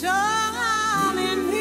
charming